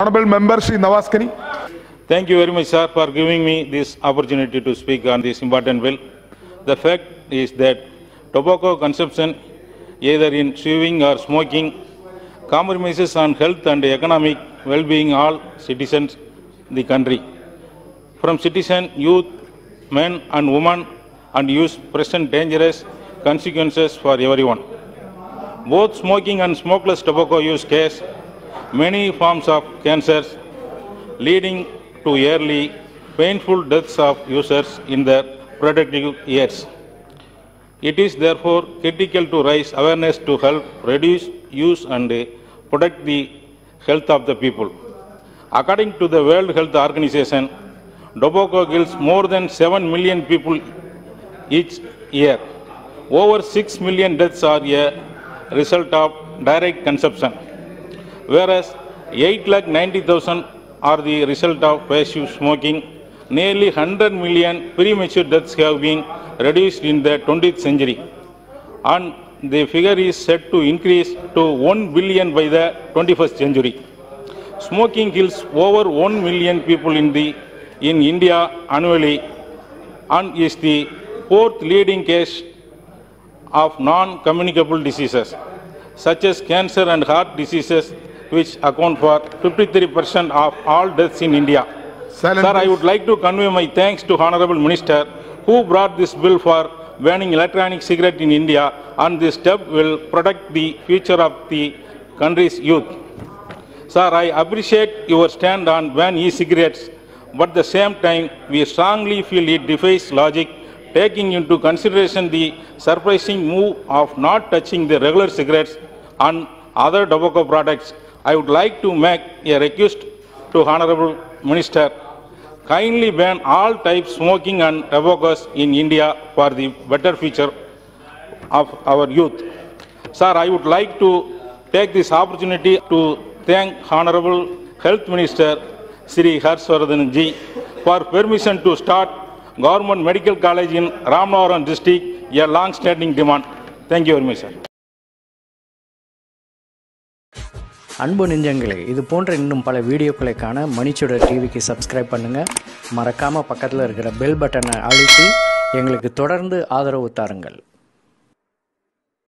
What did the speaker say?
Honorable member Shri Nawaz. Thank you very much, sir, for giving me this opportunity to speak on this important bill. The fact is that tobacco consumption, either in chewing or smoking, compromises on health and economic well-being all citizens in the country. From citizen, youth, men and women, and use present dangerous consequences for everyone. Both smoking and smokeless tobacco use cause many forms of cancers, leading to early painful deaths of users in their productive years. It is therefore critical to raise awareness to help reduce use and protect the health of the people. According to the World Health Organization, tobacco kills more than 7 million people each year. Over 6 million deaths are a result of direct consumption, whereas 8 lakh 90,000 are the result of passive smoking. Nearly 100 million premature deaths have been reduced in the 20th century, and the figure is set to increase to 1 billion by the 21st century. Smoking kills over 1 million people in the in India annually and is the fourth leading cause of non-communicable diseases such as cancer and heart diseases which account for 53% of all deaths in India. Silence, Sir, I would like to convey my thanks to Honorable Minister who brought this bill for banning electronic cigarette in India and this step will protect the future of the country's youth. Sir, I appreciate your stand on ban e-cigarettes, but at the same time, we strongly feel it defies logic, taking into consideration the surprising move of not touching the regular cigarettes and other tobacco products. I would like to make a request to Honorable Minister, kindly ban all types of smoking and tobaccos in India for the better future of our youth. Sir, I would like to take this opportunity to thank Honorable Health Minister Sri Harshvardhan ji for permission to start Government Medical College in Ramanathapuram district, a long-standing demand. Thank you very much, sir. அன்பு நெஞ்சங்களே இது போன்ற இன்னும் பல வீடியோக்களை காண மணிச்சுடர் டிவிக்கு subscribe பண்ணுங்கள் மறக்காமல் பக்கத்தில் இருக்கிற பெல் பட்டனை அழுத்தி எங்களுக்கு தொடர்ந்து ஆதரவு தாருங்கள்.